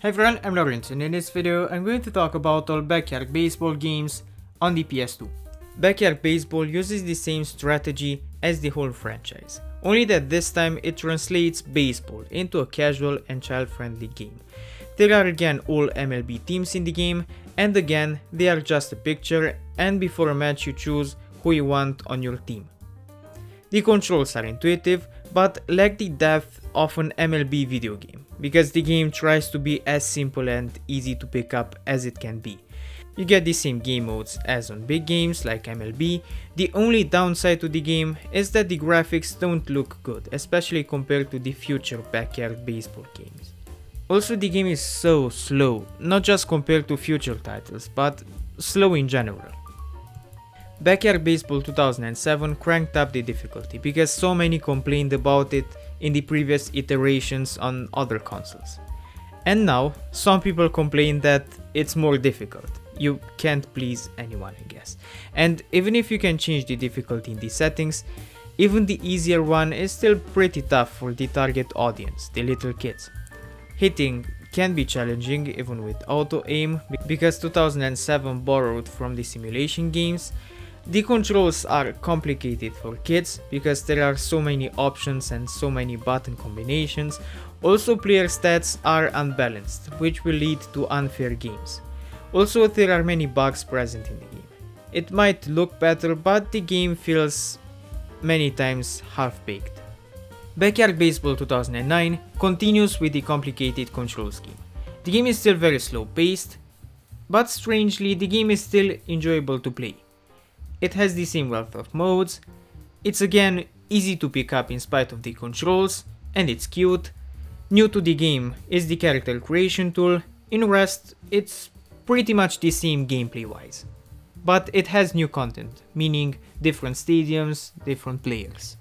Hey everyone, I'm Lawrence and in this video I'm going to talk about all backyard baseball games on the PS2. Backyard Baseball uses the same strategy as the whole franchise, only that this time it translates baseball into a casual and child-friendly game. There are again all MLB teams in the game, and again they are just a picture and before a match you choose who you want on your team. The controls are intuitive, but lack the depth of an MLB video game, because the game tries to be as simple and easy to pick up as it can be. You get the same game modes as on big games like MLB, the only downside to the game is that the graphics don't look good, especially compared to the future backyard baseball games. Also the game is so slow, not just compared to future titles, but slow in general. Backyard Baseball 2007 cranked up the difficulty because so many complained about it in the previous iterations on other consoles. And now, some people complain that it's more difficult. You can't please anyone, I guess. And even if you can change the difficulty in the settings, even the easier one is still pretty tough for the target audience, the little kids. Hitting can be challenging even with auto aim because 2007 borrowed from the simulation games the controls are complicated for kids because there are so many options and so many button combinations. Also player stats are unbalanced, which will lead to unfair games. Also there are many bugs present in the game. It might look better but the game feels many times half-baked. Backyard Baseball 2009 continues with the complicated control scheme. The game is still very slow paced, but strangely the game is still enjoyable to play. It has the same wealth of modes, it's again easy to pick up in spite of the controls, and it's cute. New to the game is the character creation tool, in Rust it's pretty much the same gameplay wise. But it has new content, meaning different stadiums, different players.